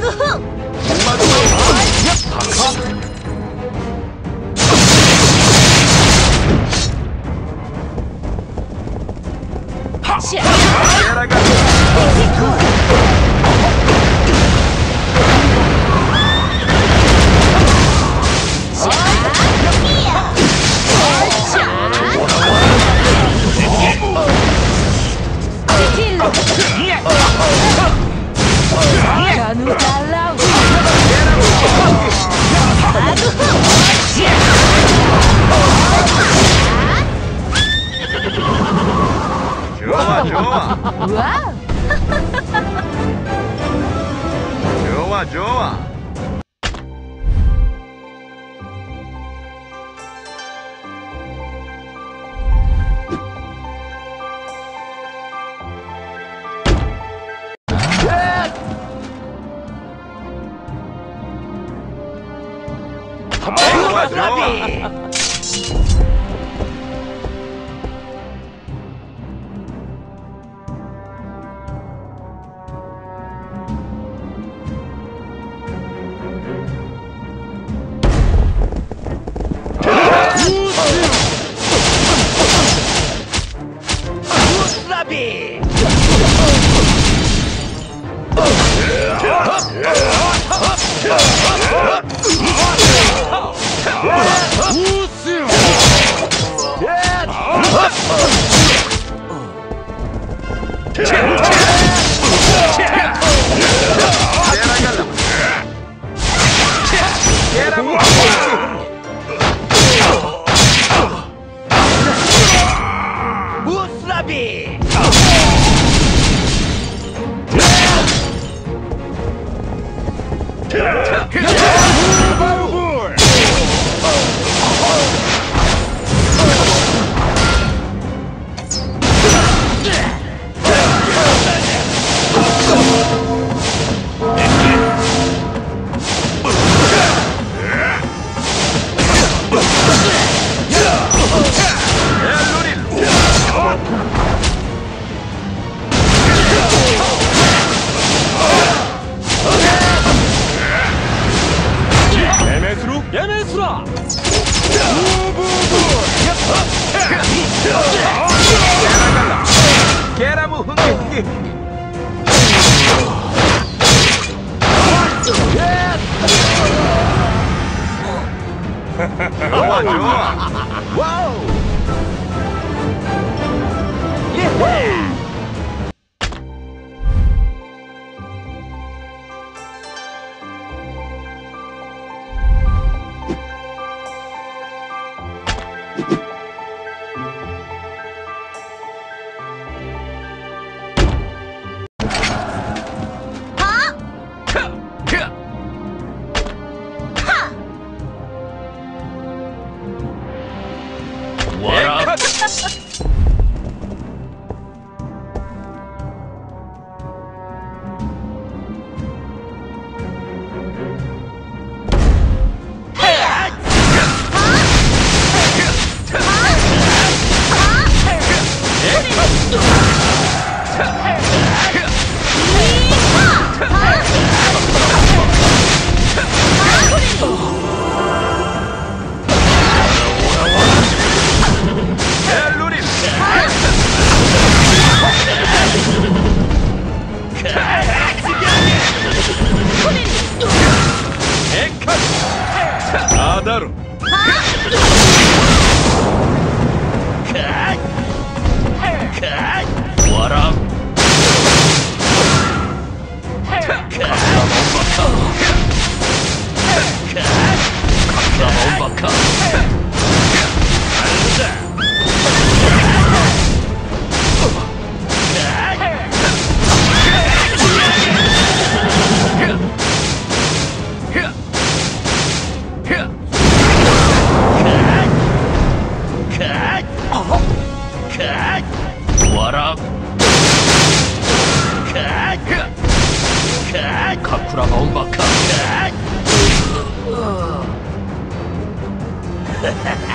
助 Boa, Joa! Yeah! Kill! What up? Bomba comes back!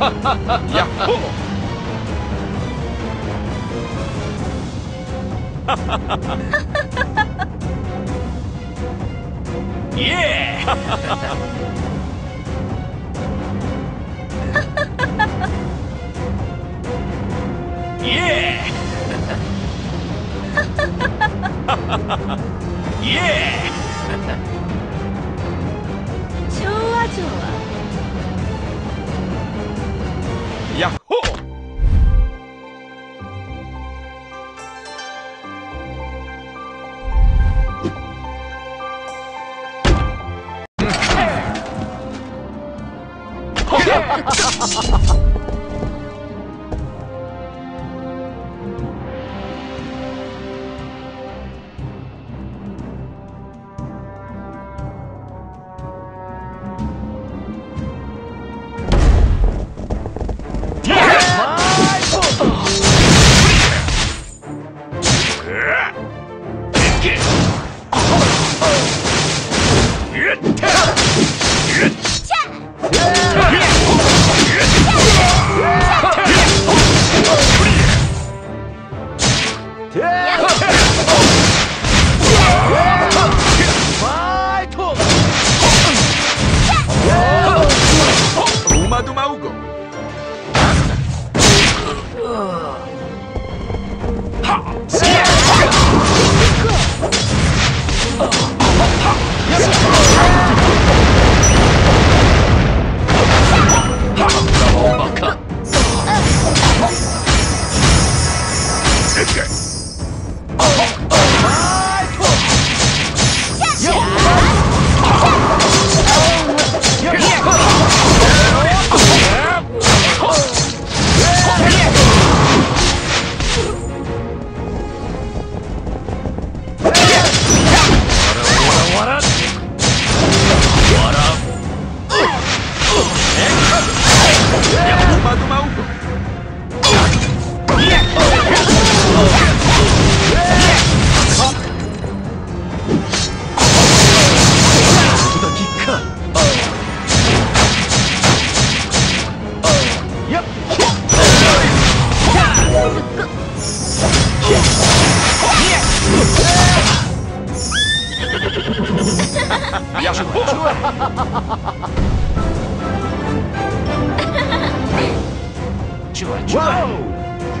やっほイエー Yeah! yeah! 昭和城は呀吼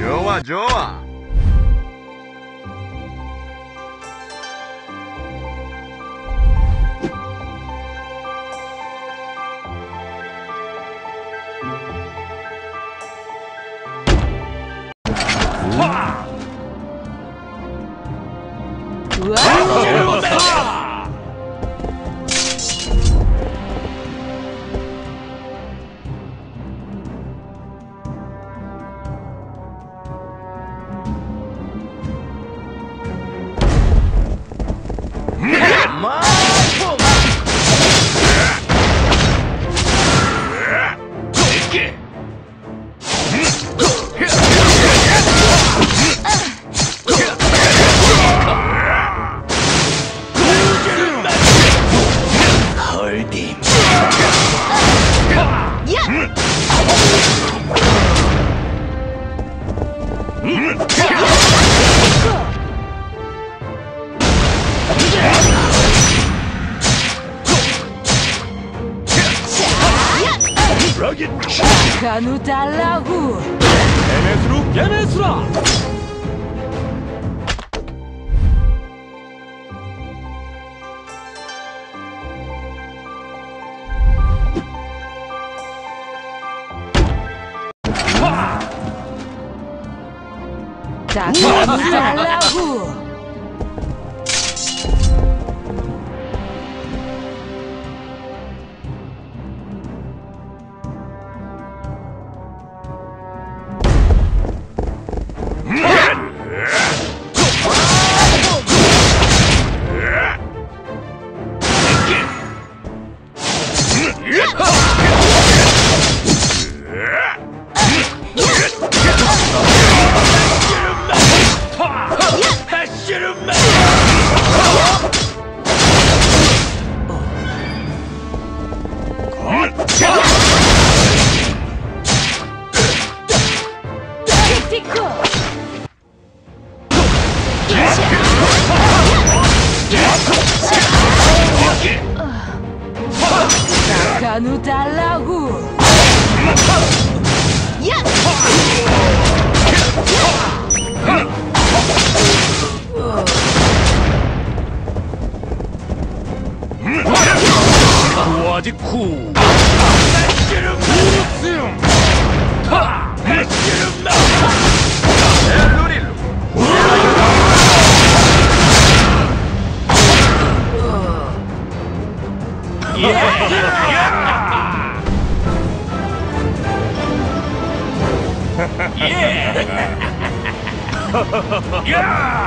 좋아 좋아. 전후 달라후 에메스루 에메스라 자, 전후 달라후 Yeah!